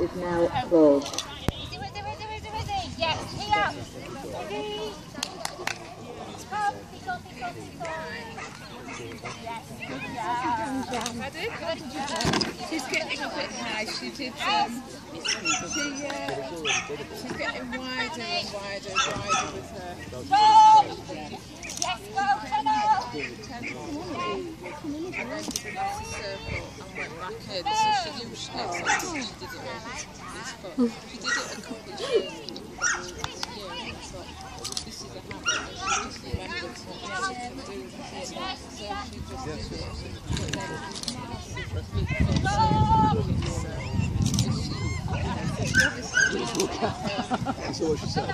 is now closed. She's getting a bit high. She did. Um, she, uh, she's getting wider and wider and wider with her. And then she did a circle and went back in. So she used it. So she did it with his foot. She did it a couple of years. Yeah, I thought, this is a habit. And she just remembered that yeah, she can do it. So she just did it. But then she That's what she said.